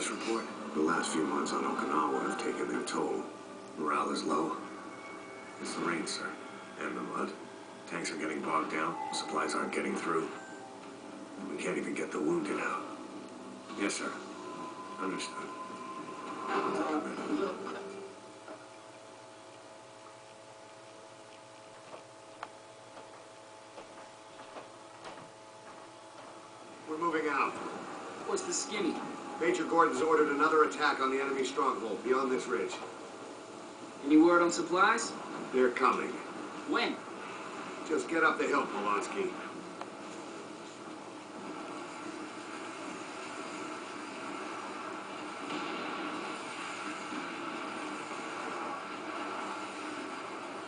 Status report? The last few months on Okinawa have taken their toll. Morale is low. It's the rain, sir. And the mud. Tanks are getting bogged down. Supplies aren't getting through. We can't even get the wounded out. Yes, sir. Understood. We're moving out. What's the skinny? Major Gordon's ordered another attack on the enemy stronghold beyond this ridge. Any word on supplies? They're coming. When? Just get up the hill, Polonsky.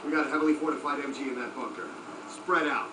We got a heavily fortified MG in that bunker. Spread out.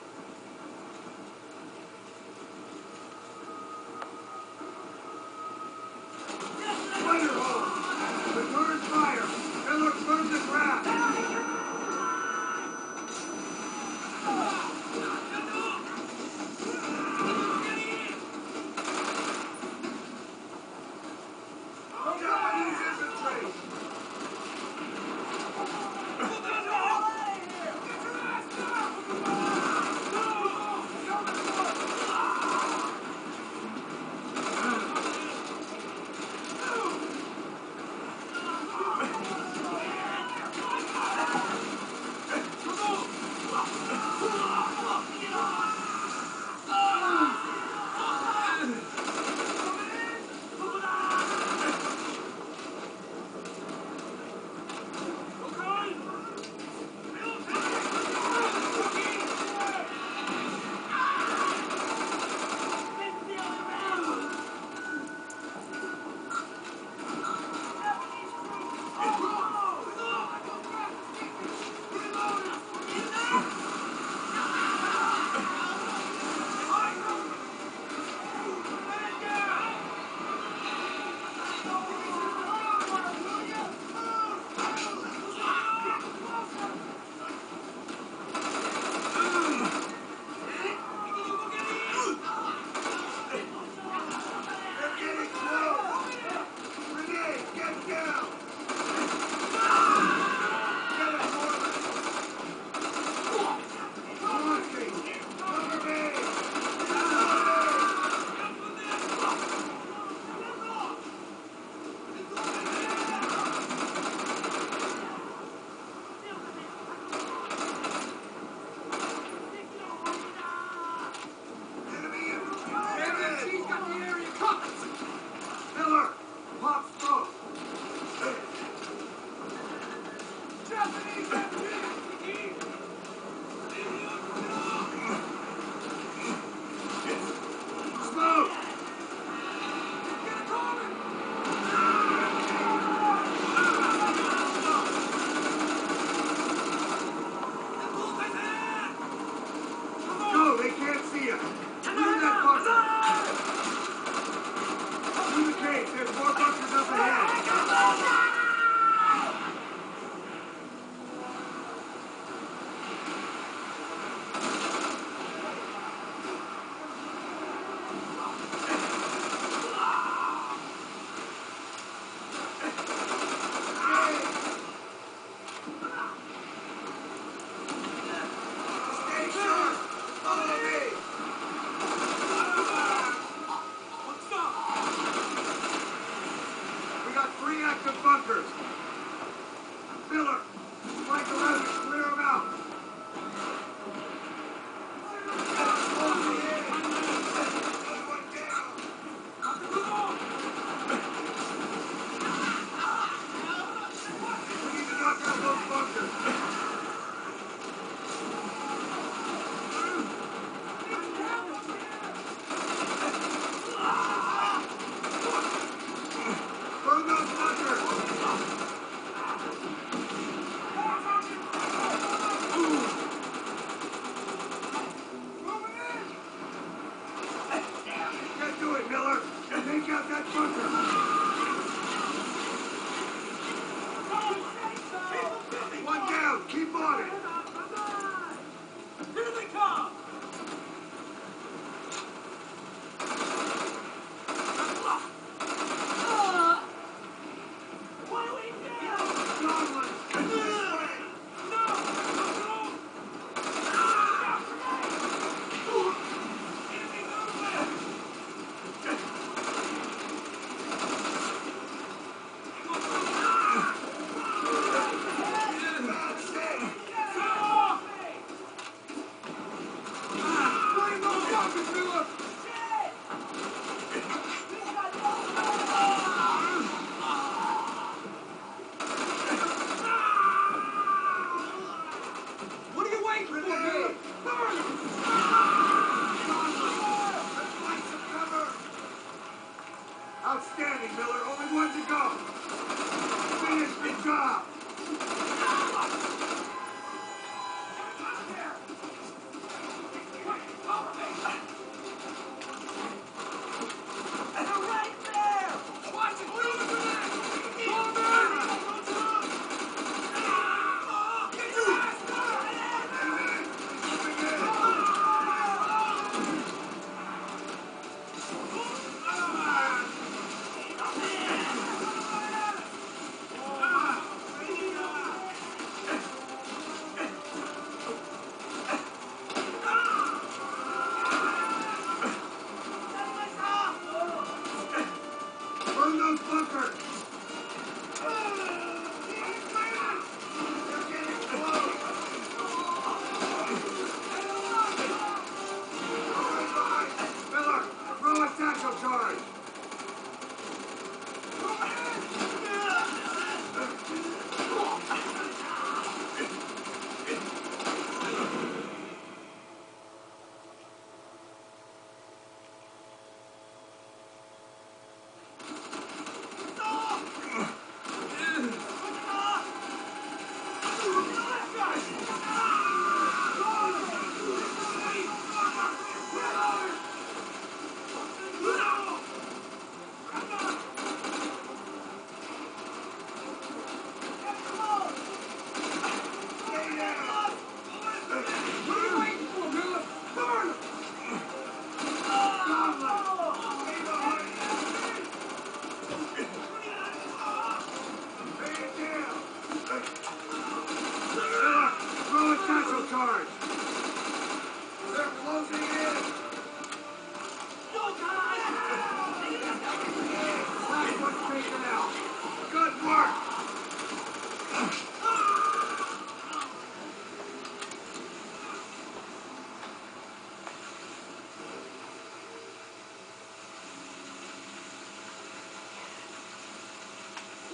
Miller.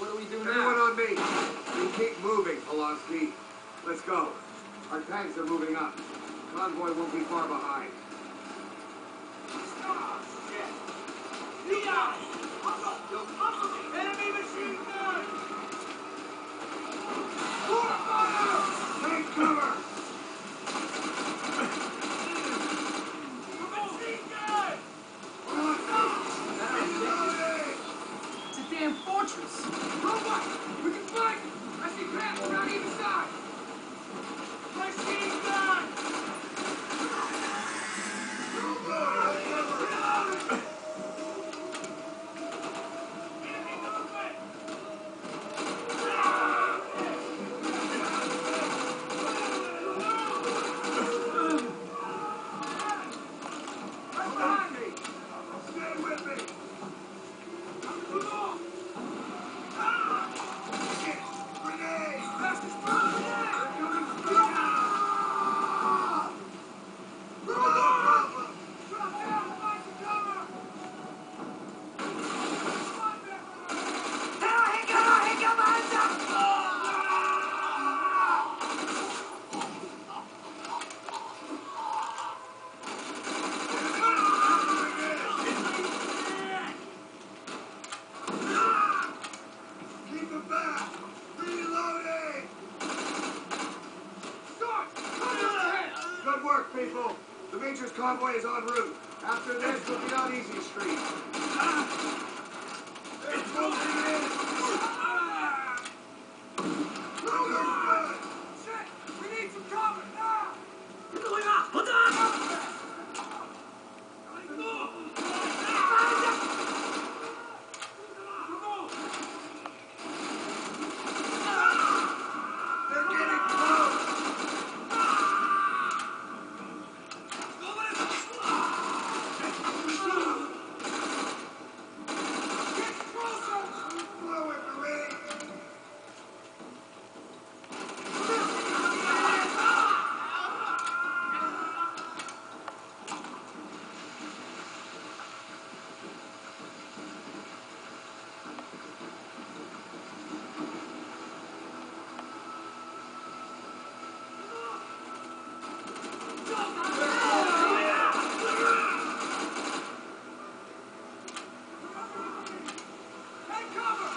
What do we do Everyone now? on me. You keep moving, Polonsky. Let's go. Our tanks are moving up. Convoy won't be far behind. Enemy machine The Major's convoy is en route. After this, we'll be on Easy Street. Ah! They're closing in!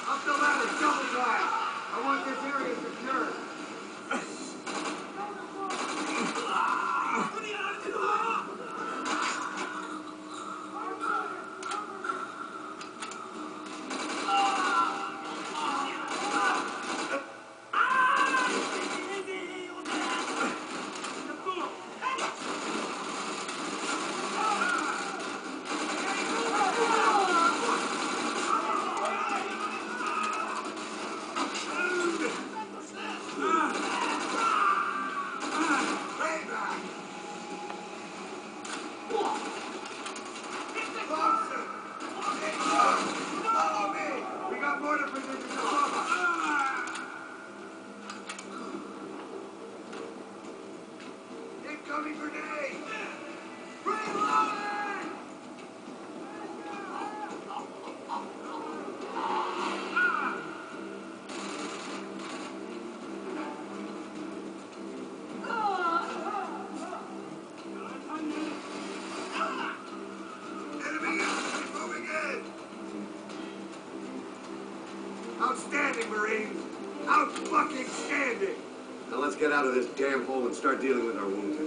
Up the a double glass. I want this area secured. grenade! Reload! Outstanding, Marines! Out fucking standing! Now let's get out of this damn hole and start dealing with our wounds.